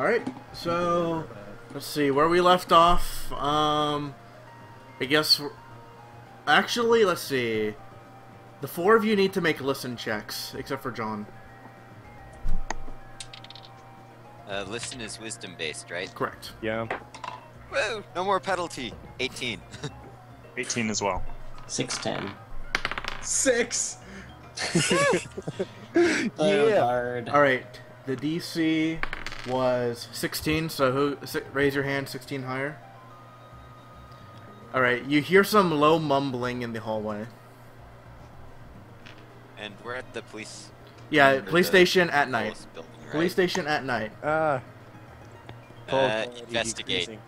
All right, so let's see where we left off. Um, I guess actually, let's see. The four of you need to make listen checks, except for John. Uh, listen is wisdom based, right? Correct. Yeah. Woo! No more penalty. 18. 18 as well. 610. Six. Yeah. Hard. All right, the DC was 16. So who si- raise your hand? 16 higher. All right, you hear some low mumbling in the hallway. And we're at the police. Yeah, police station at night. police Building, right? Police station at night. Ah. Call Uh, investigate. decreasing.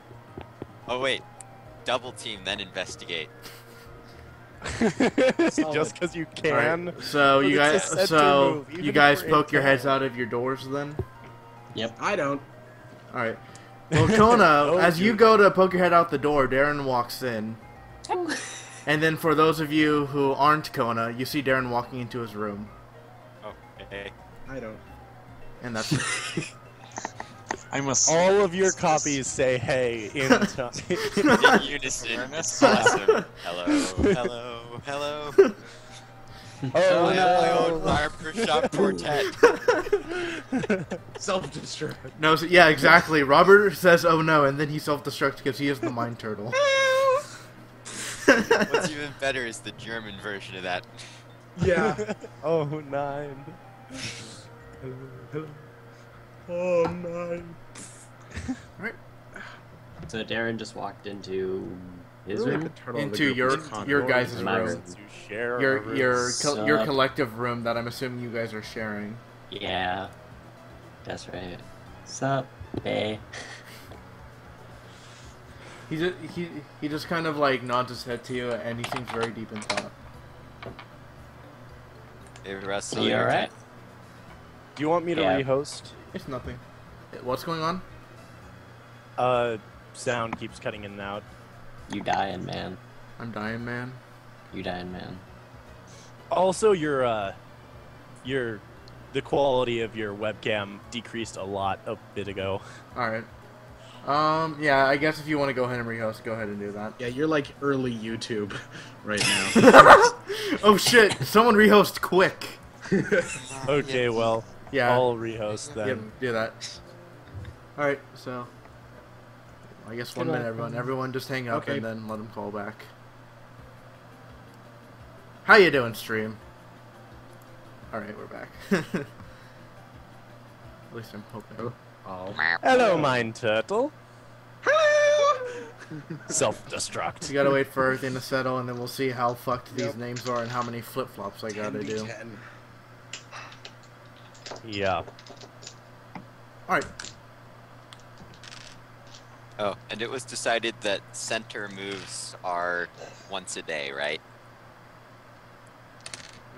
Oh wait, double team then investigate. Just because you All right, can. So But you it's a guys, so you guys we're poke your heads out of your doors then. Yep. I don't. All right. Well, Kona, Oh, as you go to poke your head out the door, Derin walks in. Oh. And then for those of you who aren't Kona, you see Derin walking into his room, Okay. I don't. and that's I must. All of your copies say hey in time. In unison. It's awesome. Hello, hello, hello. oh I have my own no. barbershop quartet. Self-destruct. no. So, yeah, exactly. Robert says, "Oh no," and then he self-destructs because he is the mind turtle. What's even better is the German version of that. Yeah. Oh nine. oh nine. So Derin just walked into his room. like the turtle of the Into your- is your guys' room. room. To your your co- your collective room that I'm assuming you guys are sharing. Yeah. That's right. Sup, hey. He just he he just kind of like nods his head to you, and he seems very deep in thought. Hey, Russell, You alright? Do you want me to Yeah. rehost? It's nothing. What's going on? Uh, sound keeps cutting in and out. You dying, man. I'm dying, man. You dying, man. Also, your uh, your the quality of your webcam decreased a lot a bit ago. All right. Um. Yeah. I guess if you want to go ahead and rehost, go ahead and do that. Yeah, you're like early YouTube right now. oh shit! Someone rehost quick. Okay, well, Yeah. I'll rehost then. Yep, do that. All right, so I guess one Good minute, luck. everyone. Everyone, just hang up Okay. and then let them call back. How you doing, stream? All right, we're back. At least I'm hoping. oh. Hello, Mind Turtle. Hello! Self-destruct. We gotta wait for everything to settle, and then we'll see how fucked these names are and how many flip flops I gotta do. 10. Yeah. All right. Oh, and it was decided that center moves are once a day, right?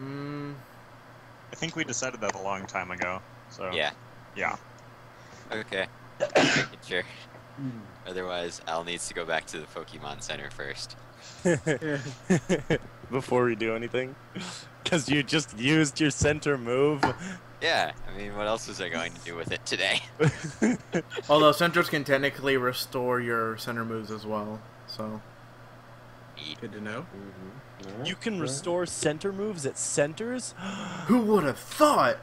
Mm, I think we decided that a long time ago. So Yeah. yeah. Okay. Making sure. Otherwise, Al needs to go back to the Pokemon Center first. Before we do anything, because you just used your center move. Yeah, I mean, what else was I going to do with it today? although centers can technically restore your center moves as well, so Good to know. Mm-hmm. You can restore center moves at centers. who would have thought?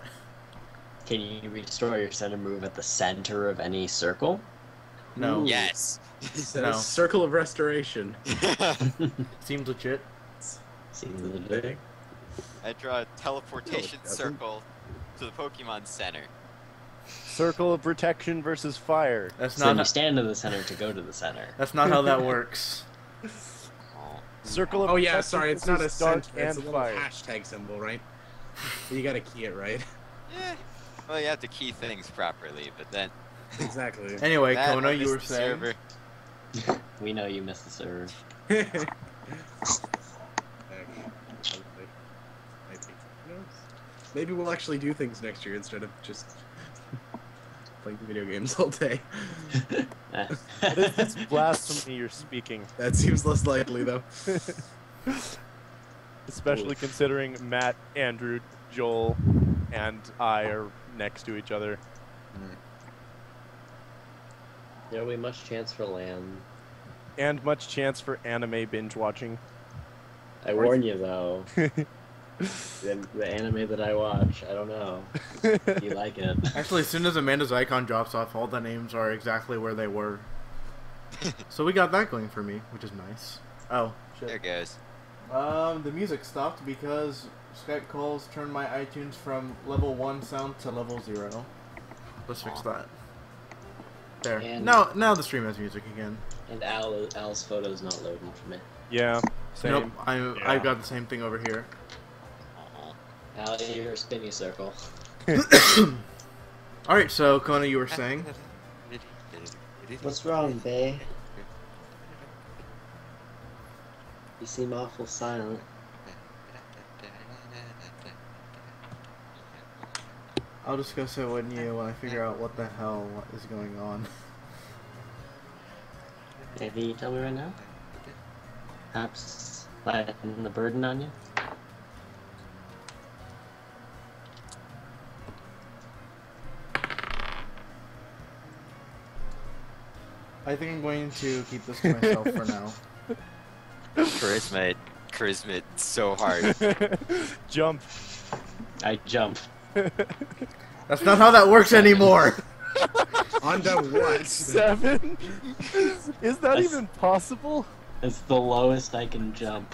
Can you restore your center move at the center of any circle? No, Ooh. Yes. No. circle of restoration. seems legit. Seems legit. I draw a teleportation doesn't. circle to the Pokemon Center. Circle of protection versus fire. That's So not. then How, you stand in the center to go to the center. that's not how that works. Circle of Oh yeah, sorry, it's not a versus dark cent- it's and a little fire. hashtag symbol, right? You gotta key it right. Yeah. Well, you have to key things properly, but then. exactly. Anyway, that, Kona, you were the saying. server. We know you missed the server. Maybe we'll actually do things next year instead of just playing video games all day. Eh. What is this blasphemy you're speaking? That seems less likely, though. Especially considering Matt, Andrew, Joel, and I are next to each other. There'll be much chance for land. and much chance for anime binge watching. I warn you though, the, the anime that I watch, I don't know. if you like it? Actually, as soon as Amanda's icon drops off, all the names are exactly where they were. so we got that going for me, which is nice. Oh, There shit. goes. Um, the music stopped because Skype calls turned my iTunes from level 1 sound to level 0. Let's fix that. There. And- now, now the stream has music again. And Al, Al's photo's not loading for me. Yeah, same. Nope, I, Yeah. I've got the same thing over here. Aw. Al, you're spinny circle. Alright, so Kona, you were saying? What's wrong, Bay? You seem awful silent. I'll discuss it with you when I figure out what the hell is going on. Anything you tell me right now? Perhaps lighten the burden on you? I think I'm going to keep this to myself for now. Charisma, charisma so hard. Jump. I jump. That's not how that works anymore! On to what? Seven? Is that That's- even possible? It's the lowest I can jump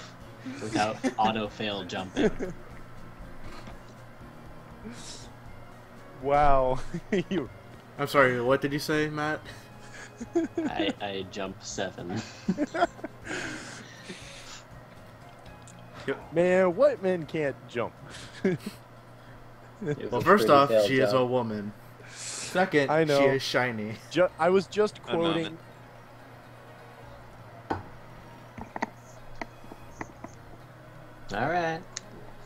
without auto fail jumping. Wow. you. I'm sorry, what did you say, Matt? I, I jump seven. Man, white men can't jump. Well, first off, failed she is a woman. Second, I know. she is shiny. Ju- I was just quoting. Alright.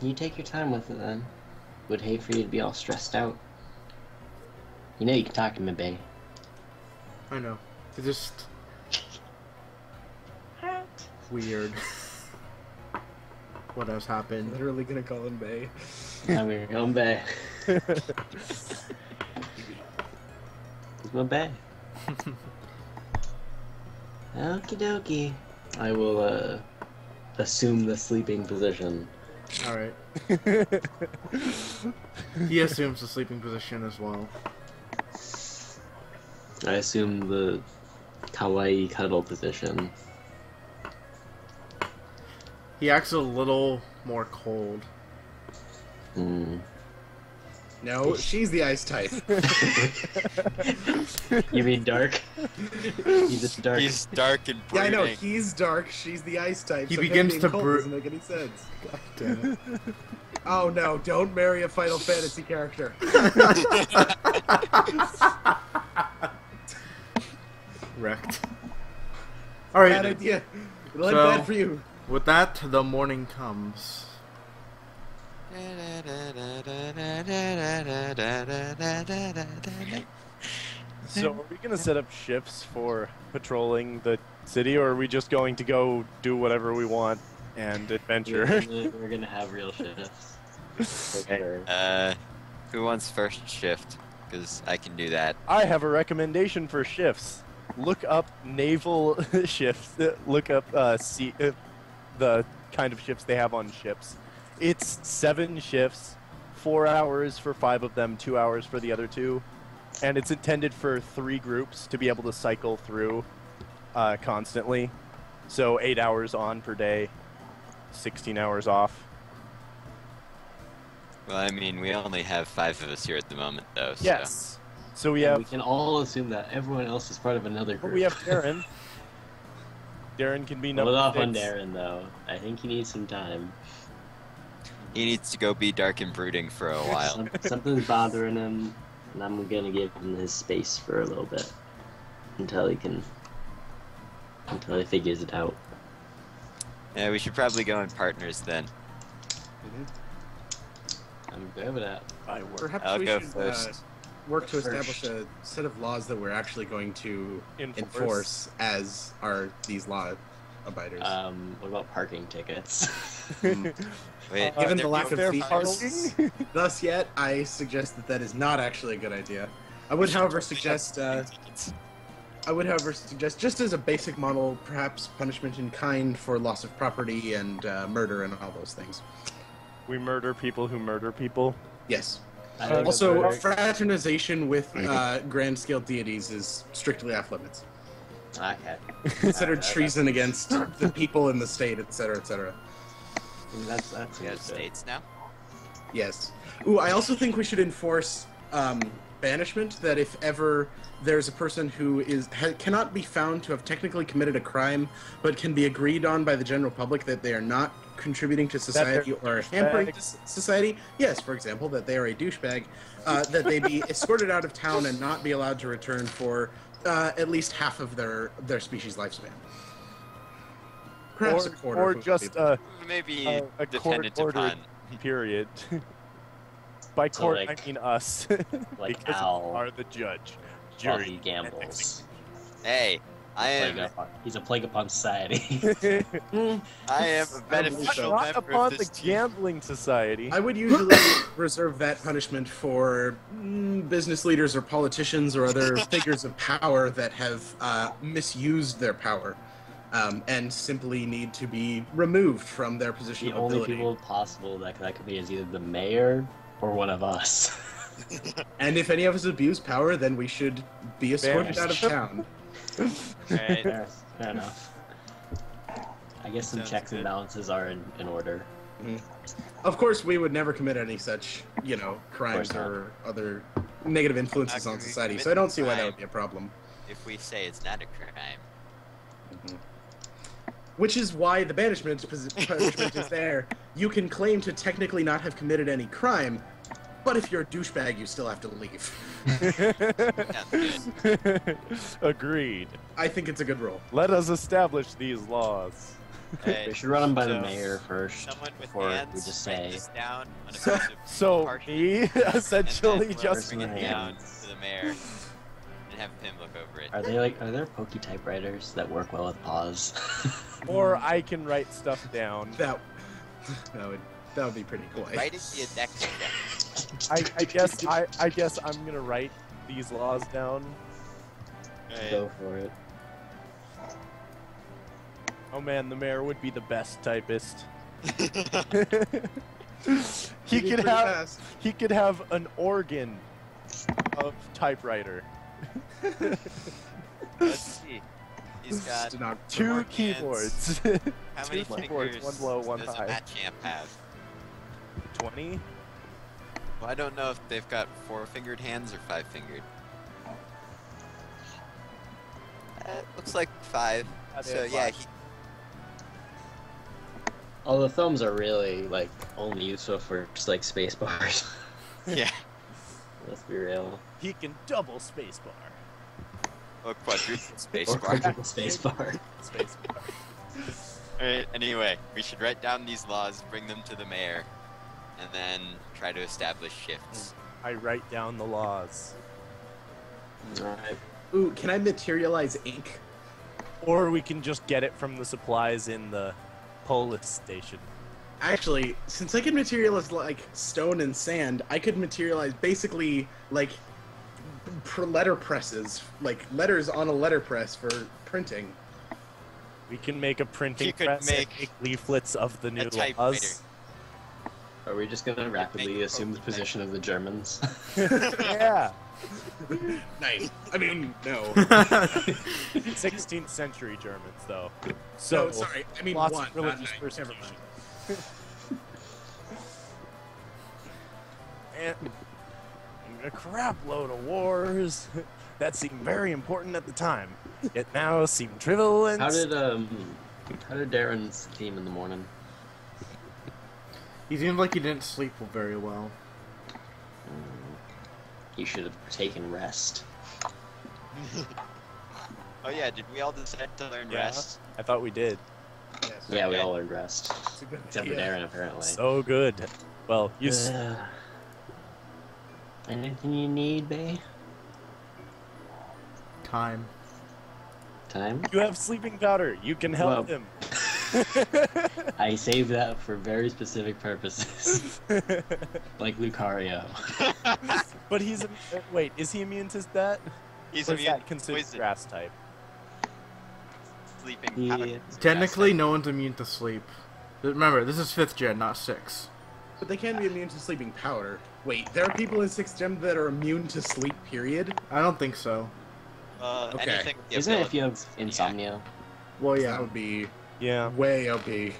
You take your time with it then. Would hate for you to be all stressed out. You know you can talk to me, babe. I know. It's just weird. what has happened? Literally gonna call him Bay. I'm your own bae. He's my bae. Okie dokie. I will, uh, assume the sleeping position. Alright. He assumes the sleeping position as well. I assume the kawaii cuddle position. He acts a little more cold. Hmm. No, she's the ice type. You mean dark? He's just dark. He's dark and Yeah, I know. He's dark. She's the ice type. He so begins to cold brew- Doesn't make any sense. Damn it. Oh no! Don't marry a Final Fantasy character. Wrecked. Bad Alright, idea. It'll end So- bad for you. with that, the morning comes. So, are we gonna set up shifts for patrolling the city, or are we just going to go do whatever we want and adventure? we're gonna have real shifts. For sure. Uh, who wants first shift? Because I can do that. I have a recommendation for shifts. Look up naval shifts. Look up uh, sea, uh, the kind of shifts they have on ships. It's seven shifts, four hours for five of them, two hours for the other two, and it's intended for three groups to be able to cycle through uh, constantly. So eight hours on per day, sixteen hours off. Well, I mean, we only have five of us here at the moment, though. So. Yes. So we And have we can all assume that everyone else is part of another but group. we have Derin. Derin can be Hold number off on. Derin though. I think he needs some time. He needs to go be dark and brooding for a while. Some, something's bothering him, and I'm gonna give him his space for a little bit until he can, until he figures it out. yeah, we should probably go in partners then. I'm good with that. I work. Perhaps I'll we go should uh, first. Work to establish a set of laws that we're actually going to Enforce. enforce as are these law abiders. Um, what about parking tickets? Wait, Given the lack of fair features, thus yet, I suggest that that is not actually a good idea. I would, however, suggest uh, I would, however, suggest just as a basic model, perhaps punishment in kind for loss of property and uh, murder and all those things. We murder people who murder people. Yes. I think Also, fraternization with uh, grand scale deities is strictly off limits. Okay. Considered Alright, treason against the people in the state, etc., etc. That's that's We have good. states now. Yes. Ooh, I also think we should enforce um, banishment. That if ever there's a person who is ha- cannot be found to have technically committed a crime, but can be agreed on by the general public that they are not contributing to society or hampering douchebags. society. Yes, for example, that they are a douchebag. Uh, that they be escorted out of town and not be allowed to return for uh, at least half of their their species lifespan. Perhaps or, a quarter. or just people. a, Maybe a, a dependent court-ordered upon. period. By So, court, like- I mean us. Like because Al. we are the judge, While he jury. gambles. Hey, I am. upon- he's a plague upon society. I am a I believe beneficial. Not member upon of the team. gambling society. I would usually reserve that punishment for mm, business leaders or politicians or other figures of power that have uh, misused their power um, and simply need to be removed from their position the of only ability. people possible that that could be is either the mayor or one of us. And if any of us abuse power, then we should be escorted Banished. out of town. Right. fair, fair enough. I guess some Sounds checks and balances are in, in order. Mm-hmm. Of course, we would never commit any such, you know, crimes or other negative influences on society. So I don't see why that would be a problem. If we say it's not a crime. Mm-hmm. Which is why the banishment pos- punishment is there. You can claim to technically not have committed any crime, but if you're a douchebag, you still have to leave. Agreed. I think it's a good rule. Let us establish these laws. Hey, We should run them by the mayor first Someone with before hands, we just say. this down on a piece So parchment, me, essentially, just bring it down to the mayor and have him look over it. Are they like are there pokey typewriters that work well with pause? or I can write stuff down. That that would that would be pretty cool. Writing the index check. I, I guess I, I guess I'm gonna write these laws down. Go for it. Oh man, the mayor would be the best typist. he could have fast. he could have an organ of typewriter. Let's see. He's got Two Organs. keyboards. how two many keyboards, one low, one does high. a Machamp have? Twenty. Well, I don't know if they've got four-fingered hands or five-fingered. Uh, looks like five. So yeah, five. he, Oh, the thumbs are really like only useful for just like space bars. yeah. Let's be real. He can double spacebar. Well, quadruple space Or bar. quadruple space bar. Spacebar. Alright, anyway, we should write down these laws, bring them to the mayor, and then try to establish shifts. Hmm. I write down the laws. Alright. Ooh, can I materialize ink? Or we can just get it from the supplies in the police station. Actually, since I can materialize like stone and sand, I could materialize basically like pr- letter presses, like letters on a letterpress for printing. We can make a printing You could press and make make leaflets of the new laws. Are we just gonna rapidly assume the pokey position of the Germans? yeah. Nice. I mean, no. 16th century Germans, though. So, no, sorry. I mean lots one, of not religious nine. Never persecution. mind. and a crap load of wars that seemed very important at the time, yet now seem trivial and how did um how did Derin's team in the morning? He seemed like he didn't sleep very well. He should have taken rest. Oh yeah, did we all decide to learn Yeah. rest? I thought we did. Yes, Yeah, we all learned rest. it's Except for. Derin apparently. So good. Well, you s- Ugh. Anything you need, Bay? Time. Time? you have sleeping powder. You can help Well- him. I saved that for very specific purposes. like Lucario. but he's im- uh, wait. Is he immune to that? He's Or is immune that considered grass type? sleeping Yeah. powder. Technically, no one's immune to sleep. Remember, this is fifth gen, not six. But they can be immune to sleeping powder. Wait, there are people in 6th Gen that are immune to sleep, period? I don't think so. Uh, Okay. anything Isn't it if you have insomnia? Well, yeah. That would be Yeah. way OP.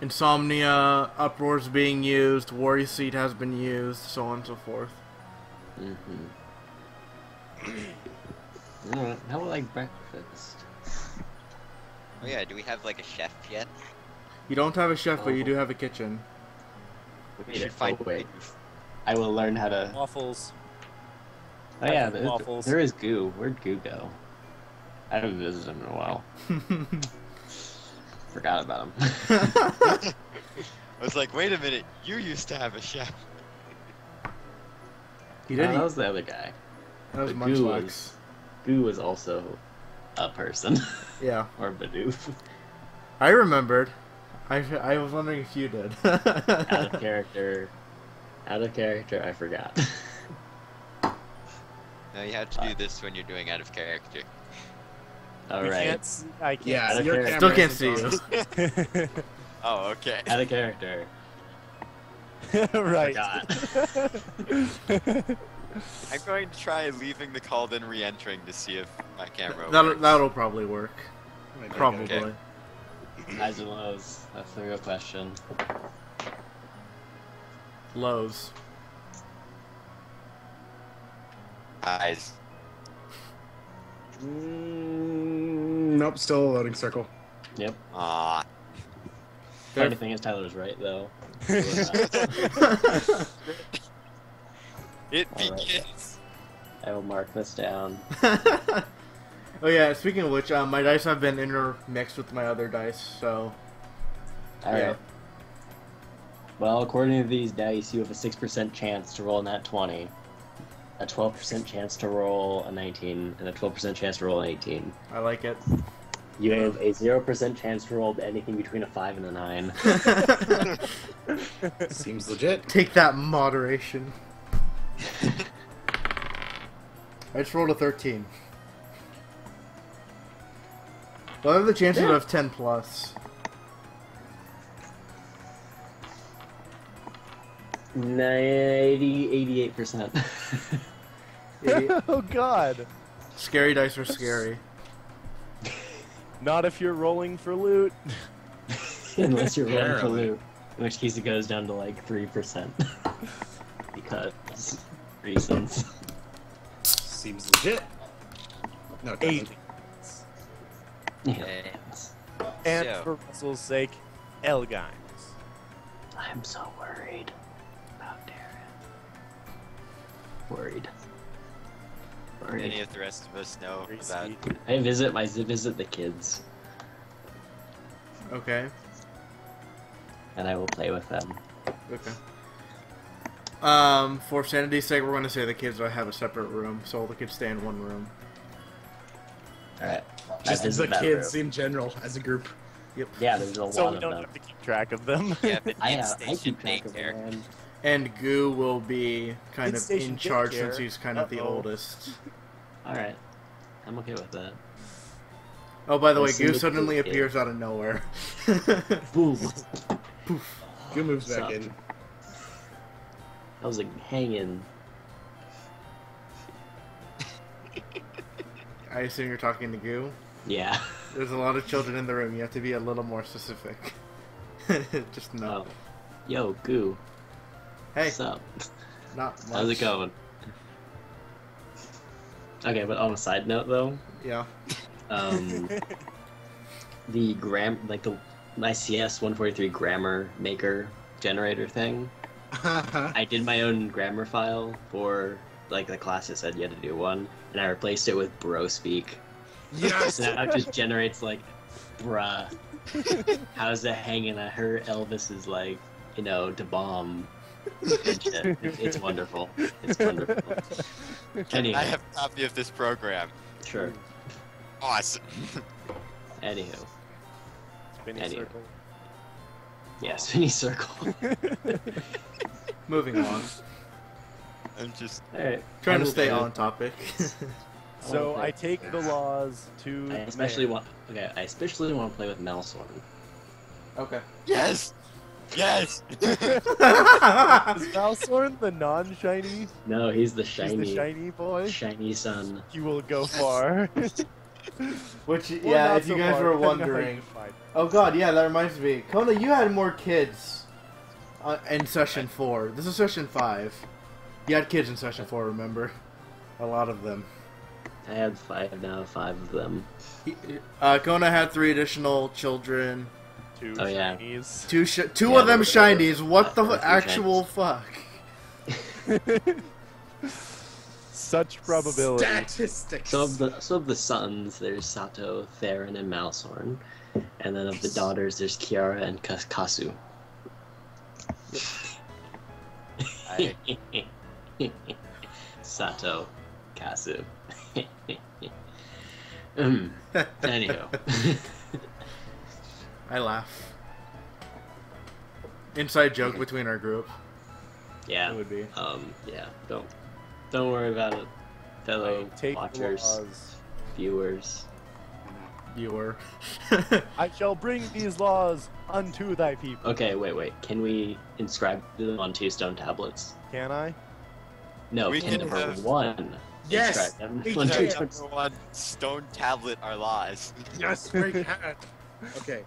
Insomnia, Uproar's being used, Worry Seed has been used, so on and so forth. Mm-hmm. Alright, how about like breakfast? Oh yeah, do we have like a chef yet? You don't have a chef, but you do have a kitchen. We should find. Oh, wait. I will learn how to. Waffles. Oh yeah, have there, waffles. there is goo. Where'd goo go? I haven't visited him in a while. Forgot about him. I was like, wait a minute, you used to have a chef. he No, did. that eat- was the other guy. that was the goo was- Goo was also a person Yeah, or Bidoof. I remembered. I, I was wondering if you did. out of character. Out of character, I forgot. No, you have to do this when you're doing out of character. All right. can't I can't Yeah, Out your character. Still can't see you. Oh, okay. Out of character. right. I'm going to try leaving the call then re-entering to see if my camera That'll, works. that'll probably work. Probably. good. Highs and lows. That's the real question. Lows. Highs. Mm, nope, still a loading circle. Yep. Ah. There- Funny thing is, Tyler's right though. It All right. begins. I will mark this down. oh yeah, speaking of which, um, my dice have been intermixed with my other dice, so All right. Yeah. Well, according to these dice, you have a six percent chance to roll a nat twenty, a twelve percent chance to roll a nineteen, and a twelve percent chance to roll an eighteen. I like it. You have a zero percent chance to roll anything between a five and a nine. Seems legit. Take that moderation. I just rolled a 13. What are the chances Yeah. of 10 plus? 90, 88%. oh god. Scary dice are scary. Not if you're rolling for loot. Unless you're rolling for loot. In which case it goes down to like 3%. because reasons. Seems legit. No, it Eight. Doesn't. Yeah. And So- for Russell's sake, Elgines. I'm so worried about Derin. Worried. Worried. Any of the rest of us know Very about. I visit my visit the kids, Okay. and I will play with them. Okay. Um, for sanity's sake, we're going to say the kids I have a separate room, so all the kids stay in one room. All right. I Just as the that kids room. in general, as a group. Yep. Yeah, there's a So lot of them. So we don't have to keep track of them. yeah, the I, kid I keep track of them. man. And Goo will be kind Kid of in charge daycare. since he's kind of the oldest. All right, I'm okay with that. Oh, by the way, Let's Goo the suddenly kid. appears out of nowhere. Boom. Poof. Who oh, moves What's back up? in? I was like hanging. I assume you're talking to Goo. Yeah. There's a lot of children in the room. You have to be a little more specific. Just no. Oh. Yo, goo. Hey, What's up? not much. How's it going? Okay, but on a side note though, Yeah. um, the gram like the ICS 143 grammar maker generator thing. I did my own grammar file for like the class that said you had to do one, and I replaced it with bro speak. Yes! So now it just generates like, bruh, how's it hanging? I heard Elvis is like, you know, to bomb. It's, it's wonderful. It's wonderful. Anywho, I have a copy of this program. sure. Awesome. Anywho, Spinny Anyway. circle. yeah, spinny circle. Moving on. I'm just All right. Trying to I will stay on topic. So Okay. I take the laws to. I especially want. Okay, I especially want to play with Malsorn. Okay. Yes! Yes! Is Malsorn the non-shiny? No, he's the shiny. He's shiny, the shiny boy. shiny son. You will go far. Which, Or yeah, not if you guys far, were depending on how you wondering. Oh god, yeah, that reminds me. Kona, you had more kids uh, in session four. This is session five. You had kids in session four, remember? A lot of them. I had five now, five of them. He- Uh, Kona had three additional children. Two Oh, yeah. shinies. Two sh- two Yeah, of them there were- shinies. What the there were three actual fuck? Such probability. Statistics. So of the so of the sons, there's Sato, Theron, and Malsorn, and then of the daughters, there's Kiara and Kas- Kasu. I, Sato, Kasu. um, anyhow, I laugh. Inside joke between our group. Yeah. It yeah, would be. um, yeah. Don't don't worry about it, fellow I take the watchers, laws. viewers. You were. I shall bring these laws unto thy people. Okay, wait, wait. Can we inscribe them on two stone tablets? Can I? No, We can can number have- one. Yes, inscribe them we on can. two number stone- one stone tablet our laws. Yes, we can. Okay.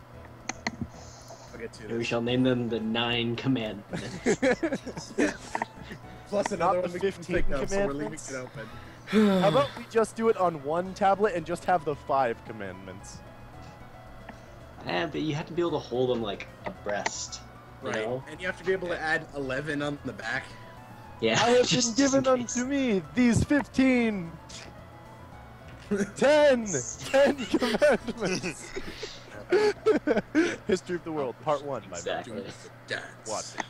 I'll get to And we shall name them the Nine Commandments. Plus Not another the one we can 15 think of, so we're leaving commandments. it open. How about we just do it on one tablet and just have the five commandments? yeah, but you have to be able to hold them like abreast. You Right. know? And you have to be able to add 11 on the back. Yeah. I have been given unto me these 15, 10, 10 commandments. History of the World, Part 1 by Exactly. Matthew Dance. Watson.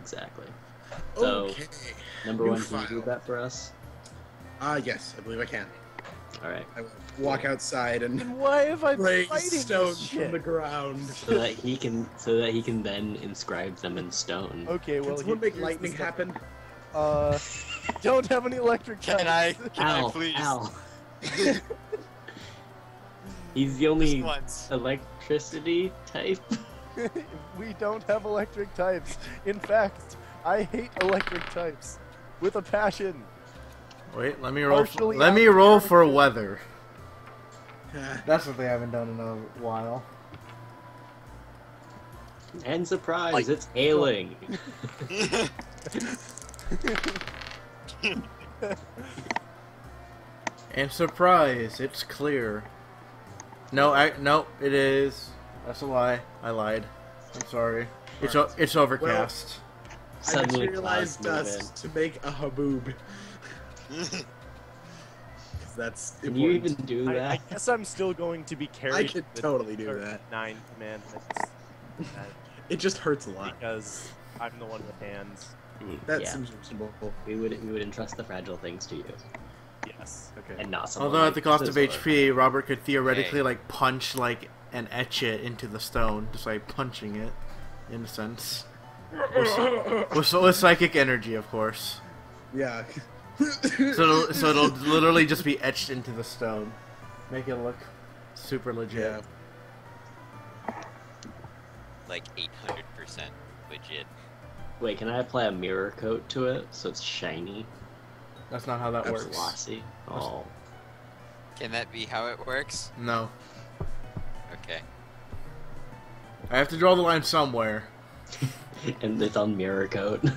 Exactly. So- Okay. Number New one, can you do that for us? Ah, yes, I believe I can. All right. I will walk outside and Then why have I been raise fighting this stones shit? from the ground. So that he can, so that he can then inscribe them in stone. Okay, well, Can someone here- make lightning stuff. happen? Uh, don't have any electric Can I? types. Can I please? Al. He's the only electricity type. we don't have electric types. In fact, I hate electric types with a passion. Wait, let me roll. For, let me roll for weather. That's what they haven't done in a while. And surprise, Like- it's hailing. And surprise, it's clear. No, I no, it is. That's a lie. I lied. I'm sorry. It's o- it's overcast. I Suddenly materialized clouds uh, move dust to make a haboob. 'Cause That's Can you even do that? I guess I'm still going to be carried. I could totally do the that. Nine commandments. uh, It just hurts a lot. because I'm the one with hands. That yeah. seems reasonable. We would we would entrust the fragile things to you, Yes. Okay. and not someone. Although at the cost of Sizzler. HP, Robert could theoretically Hey. like punch like and etch it into the stone, just like punching it, in a sense. With, with, with psychic energy, of course. Yeah. So it'll, so it'll literally just be etched into the stone, make it look super legit. yeah. like 800% legit. Wait, can I apply a mirror coat to it so it's shiny? That's not how that That's works. Glossy. Oh, Can that be how it works? No, Okay. I have to draw the line somewhere. and it's on mirror coat.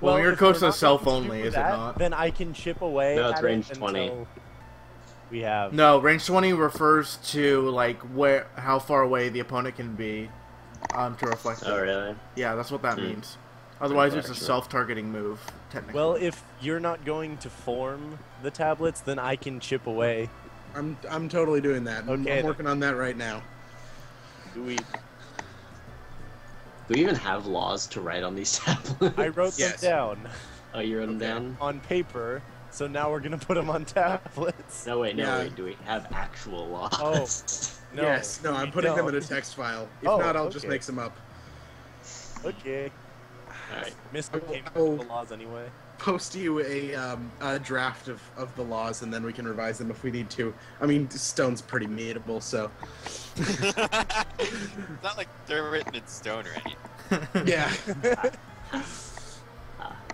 Well, your if code's we're a not self only, do is it not? Then I can chip away. No, it's at range it 20. We have. No, range twenty refers to like where how far away the opponent can be, um, to reflect. oh, it. really? Yeah, that's what that Hmm. means. Otherwise, it's a self-targeting move. Technically. Well, if you're not going to form the tablets, then I can chip away. I'm I'm totally doing that. I'm- I'm working on that right now. Do we? Do we even have laws to write on these tablets? I wrote Yes. them down Oh, you wrote them down? on paper, so now we're gonna put them on tablets. No, wait, no, Yeah. wait. Do we have actual laws? Oh. No, yes. No, I'm we putting them in a text file. If Oh, not, I'll just make some up. Okay. Alright. Mr. I will- came up I will- with the laws anyway. Post you a, um, a draft of, of the laws, and then we can revise them if we need to. I mean, Stone's pretty meetable, so it's not like they're written in stone or anything. yeah. Ah,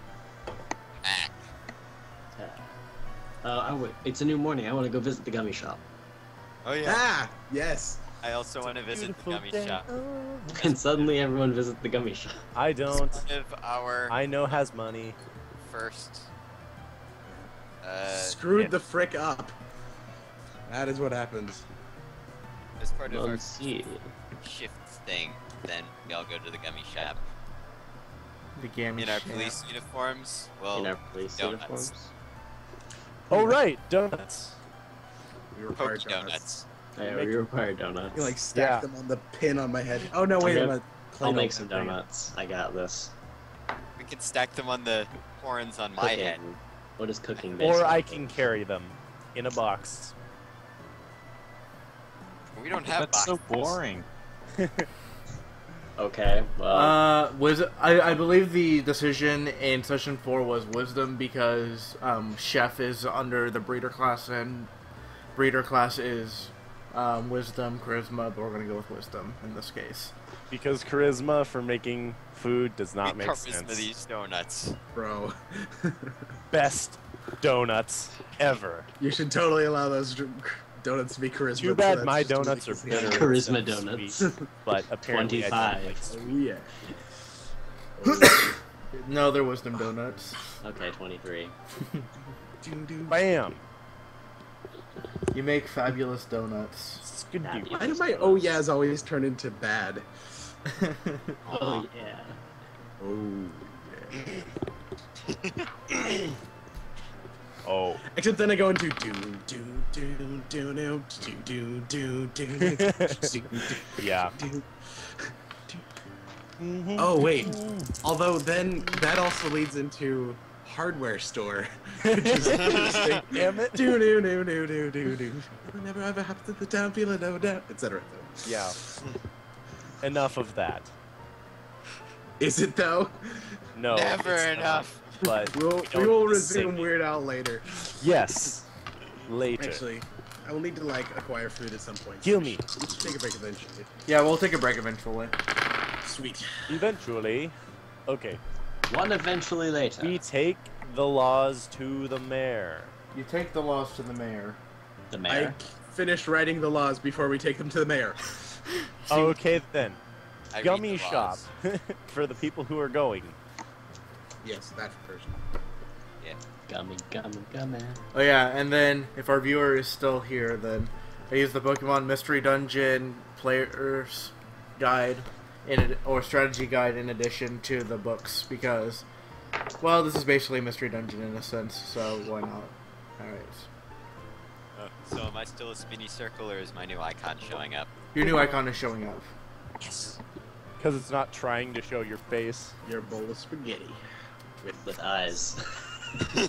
Uh, I w- it's a new morning. I want to go visit the gummy shop. Oh yeah. ah, yes. I also want to visit the gummy day. shop. And suddenly everyone visits the gummy shop. I don't. One of our I know has money. First. Uh, Screwed yeah. the frick up. That is what happens. as part of our Let's see. shift thing, then we all go to the gummy shop. The gummy In our shop. police uniforms, well, in our police donuts. uniforms. Oh right, donuts. We require pokey donuts. donuts. Yeah, Make- we require donuts. You like stack Yeah. them on the pin on my head. Oh no, wait, Okay. I'm a I'll make some donuts. I got this. We can stack them on the horns on my head. What is cooking based Or? I can carry them in a box. We don't have That's so boxes. boring. Okay, well, Uh, was I, I believe the decision in session four was wisdom because um, chef is under the breeder class and breeder class is um, wisdom charisma, but we're gonna go with wisdom in this case. Because charisma for making food does not We make charisma sense. these donuts. bro. Best donuts ever. you should totally allow those donuts to be charisma. Too bad that's my donuts are confusing. bitter. Charisma instead donuts. sweet, but apparently I don't 25. like. Oh yeah. No, they're wisdom donuts. okay, 23. Bam! You make fabulous donuts. It's good Nah, dude. yeah. Why do my oh yeahs always turn into bad? Oh yeah. Oh. Oh. Except then I go into do do do do do do do do do do Yeah. Oh wait. Although then that also leads into hardware store, which is interesting. Damn it. Do do do do do do do. Whenever ever happens at the town, feeling no doubt, etc. Yeah. Enough of that. Is it though? No. Never it's not. enough. But We'll, we we will resume. Weird Al later. Yes. Later. Actually, I will need to like acquire food at some point. Kill me. Let's take a break eventually. yeah, we'll take a break eventually. Sweet. Eventually. Okay. One eventually later. We take the laws to the mayor. You take the laws to the mayor. The mayor. I mayor. finished writing the laws before we take them to the mayor. Okay then. I Gummy the shop for the people who are going. Yes, that person. Yeah. Gummy, gummy, gummy. Oh yeah, and then if our viewer is still here, then I use the Pokemon Mystery Dungeon Player's Guide in ad- or Strategy Guide in addition to the books because, well, this is basically Mystery Dungeon in a sense, so why not? All right, Oh, so am I still a spinny circle, or is my new icon showing up? Your new icon is showing up. Yes. Because it's not trying to show your face. Your bowl of spaghetti. With eyes.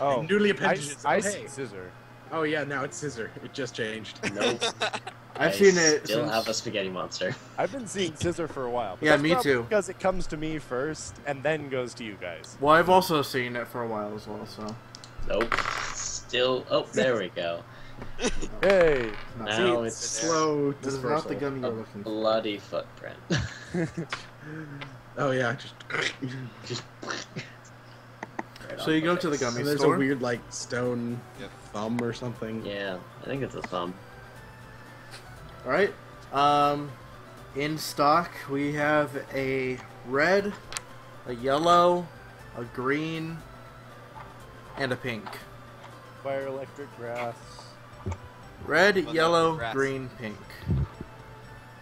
Oh. newly I, appendages. I Oh, see Scizor. Oh yeah, now it's Scizor. It just changed. nope. I've I seen it. Still Since, have a spaghetti monster. I've been seeing Scizor for a while. Yeah, me too. Because it comes to me first and then goes to you guys. Well, I've also seen it for a while as well, so Nope. Still. Oh, there we go. Hey. not- Now it's Slow this is not the dispersal. gummy you're looking for. bloody footprint. Oh yeah, just. Just. So you go to the gummy And there's store. a weird like stone Yep. thumb or something. Yeah, I think it's a thumb. All right. Um, in stock we have a red, a yellow, a green, and a pink. Fire electric grass. Red, Well, yellow, green, pink.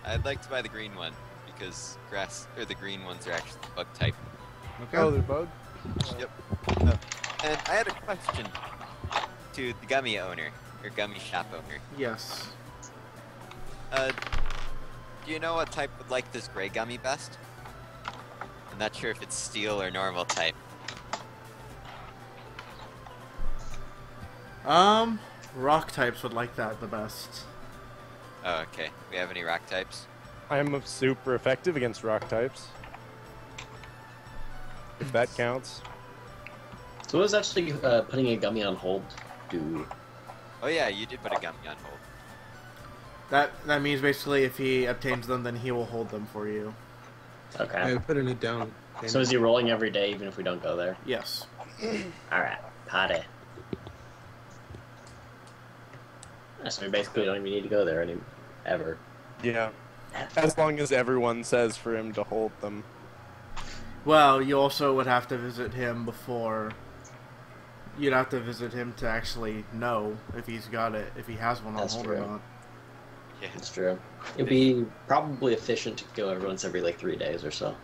I'd like to buy the green one because grass or the green ones are actually bug type. Okay. Oh, they're bug? Yep. Uh, and I had a question to the gummy owner or gummy shop owner. yes. Uh, do you know what type would like this gray gummy best? I'm not sure if it's steel or normal type. Um, rock types would like that the best. Oh, okay. We have any rock types? I'm super effective against rock types. If that counts. So what does actually uh, putting a gummy on hold do? Oh yeah, you did put a gummy on hold. That that means basically if he obtains them, then he will hold them for you. Okay. I'm putting it down. So is he rolling every day even if we don't go there? Yes. Alright, party. Yeah, So we basically don't even need to go there any ever. Yeah. As long as everyone says for him to hold them. Well, you also would have to visit him before. You'd have to visit him to actually know if he's got it, if he has one on That's hold true. or not. Yeah. It's true. It'd be probably efficient to go every once every like three days or so.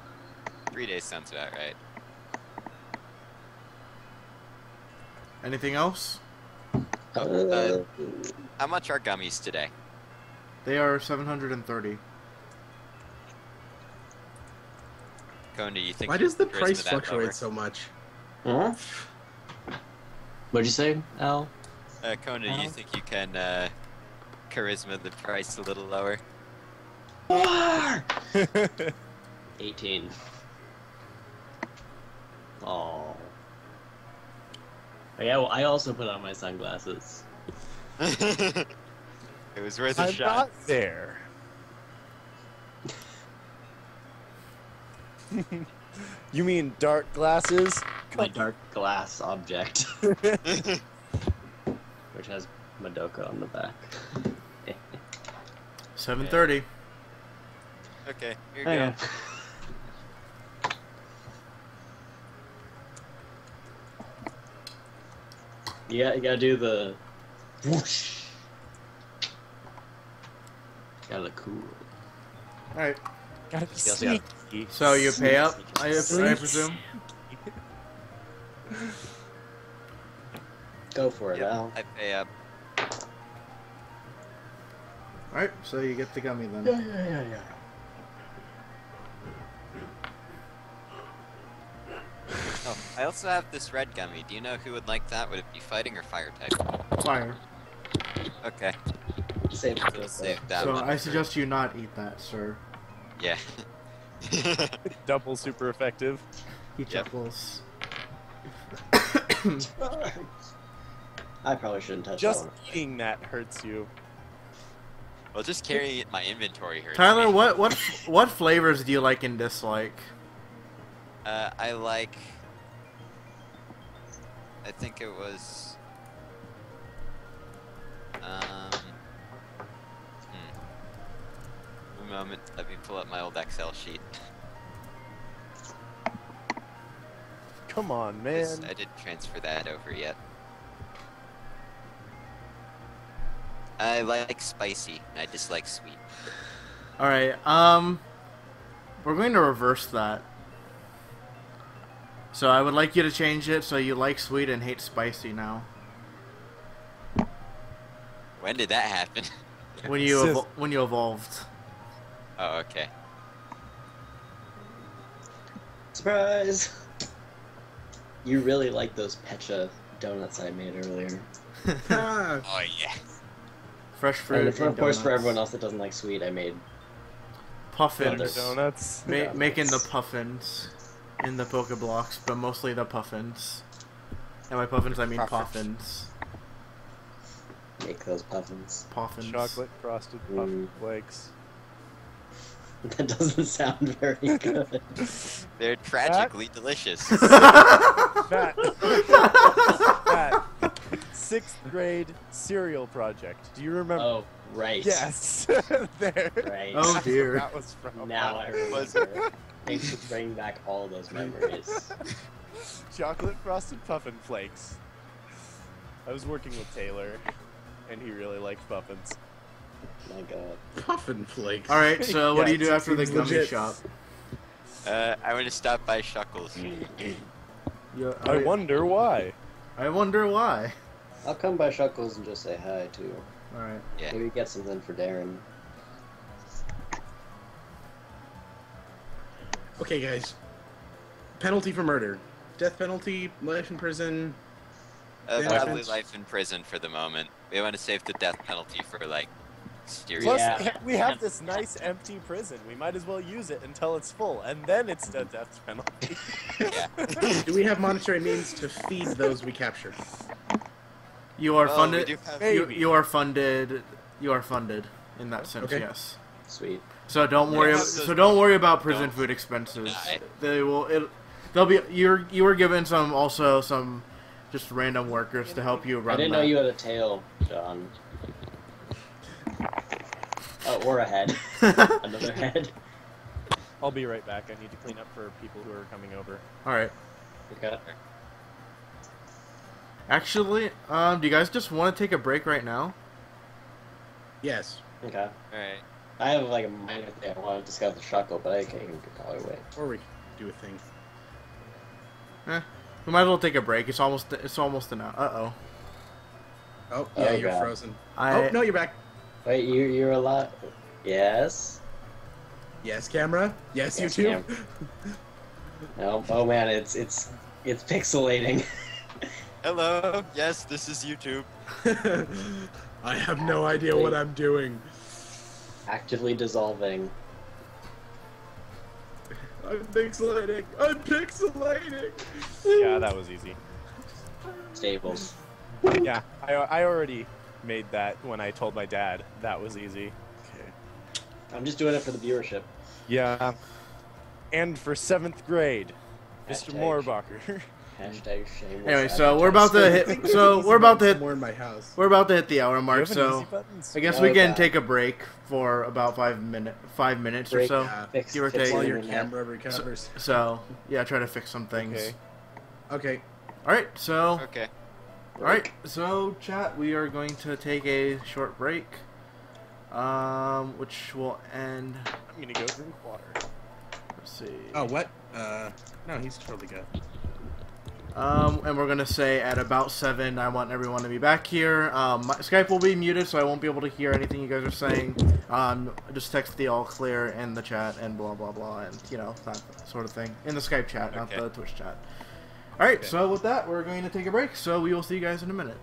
Three days sounds about right. Anything else? Oh, uh, How much are gummies today? They are 730. Kona, do you think? Why does the price fluctuate lower? so much? Huh? What'd you say, Al? Uh, Kona, do you think you can uh, charisma the price a little lower? Four! 18. Oh. Yeah, well, I also put on my sunglasses. It was worth a I'm shot. not there. you mean dark glasses? My dark glass object, which has Madoka on the back. 730. Okay, here you go. You got, you gotta do the whoosh. Gotta look cool. Alright. Gotta be Yes, yeah. sneaky. So you pay up, I, I Sneak. presume? Go for it, Yep, Al. I pay up. Alright, so you get the gummy then. Yeah, yeah, yeah, yeah. Oh, I also have this red gummy. Do you know who would like that? Would it be fighting or fire type? Fire. Okay, Save it for we'll the save that So one. I suggest you not eat that, sir. Yeah. Double super effective. He Yep. I probably shouldn't touch Just that one. eating that hurts you. well, just carrying it in my inventory hurts Tyler, me. what what what flavors do you like and dislike? Uh, I like. I think it was. Um. Hmm. One moment. Let me pull up my old Excel sheet. Come on, man. I didn't transfer that over yet. I like spicy. and I dislike sweet. Alright, um we're going to reverse that. So I would like you to change it so you like sweet and hate spicy now. When did that happen? When you Sis- when you evolved. oh, okay. Surprise! You really like those Pecha donuts I made earlier. Oh yeah. Fresh fruit. And for, and of course, for everyone else that doesn't like sweet, I made Poffins. Donuts. Ma- Yeah, making the poffins in the Pokeblocks, but mostly the puffins. And by puffins, I mean Puffins. puffins. Make those puffins. Puffins. Chocolate frosted Mm. puffin flakes. That doesn't sound very good. They're tragically delicious. That. that. Sixth grade cereal project. Do you remember? oh, right. Yes. there. Right. Oh, dear. That was from. Now I Was- remember. Thanks for bringing back all those memories. Chocolate frosted puffin flakes. I was working with Taylor, and he really likes puffins. My God. puffin flakes. Alright, so what do you do after the seems gummy legit. shop? uh, I want to stop by Shuckles. You- I wonder why. I wonder why. I'll come by Shuckles and just say hi too. Alright. Yeah. Maybe get something for Derin. Okay, guys. Penalty for murder. Death penalty, life in prison. Uh, Yeah. probably life in prison for the moment. We want to save the death penalty for like Mysterious. Plus, Yeah. we have this nice empty prison. We might as well use it until it's full, and then it's the death penalty. Yeah. Do we have monetary means to feed those we capture? You are Well, funded. have- You, Maybe. you are funded. You are funded in that sense. Okay. Yes. Sweet. So don't worry. Yeah, so so don't worry about prison don't food expenses. die. They will. It, they'll be. You're. You were given some also some, just random workers to help you run. I didn't that. know you had a tail, John. Oh, or a head. Another head. I'll be right back. I need to clean up for people who are coming over. All right. Okay. Actually, um, do you guys just want to take a break right now? Yes. Okay. Alright. I have like a minor thing I want to discuss the shuckle, but I can probably wait. Or we could do a thing. We might as well take a break. It's almost. It's almost an hour. Uh oh. Oh, yeah, Oh, you're God. frozen. I. Oh, no, you're back. Wait, you you're a lot. Yes. Yes, camera. Yes, Yes, YouTube. No. Oh man, it's it's it's pixelating. Hello. Yes, this is YouTube. I have no idea what I'm doing. Actively dissolving. I'm pixelating. I'm pixelating. Yeah, that was easy. Stables. Yeah, I, I already made that when I told my dad. That was easy. Okay. I'm just doing it for the viewership. Yeah. And for seventh grade, Mr. Hashtag- Moorbacher. Hashtag shameless. Anyway, so we're about to hit. So we're about to hit. somewhere in my house. We're about to hit the hour mark. So? I guess we can take a break for about five minute, five minutes or so. Uh, Fix, give or fix take. while your camera recovers. So yeah, try to fix some things. Okay. Okay. All right. So Okay. all right. So chat, we are going to take a short break, um, which will end. I'm gonna go drink water. Let's see. Oh, what? Uh, no, he's totally good. Um, and we're gonna say at about seven, I want everyone to be back here. Um, my, Skype will be muted, so I won't be able to hear anything you guys are saying. Um, just text the all clear in the chat and blah blah blah, and you know that sort of thing in the Skype chat, not the Twitch chat. All right, Okay. so with that, we're going to take a break. So we will see you guys in a minute.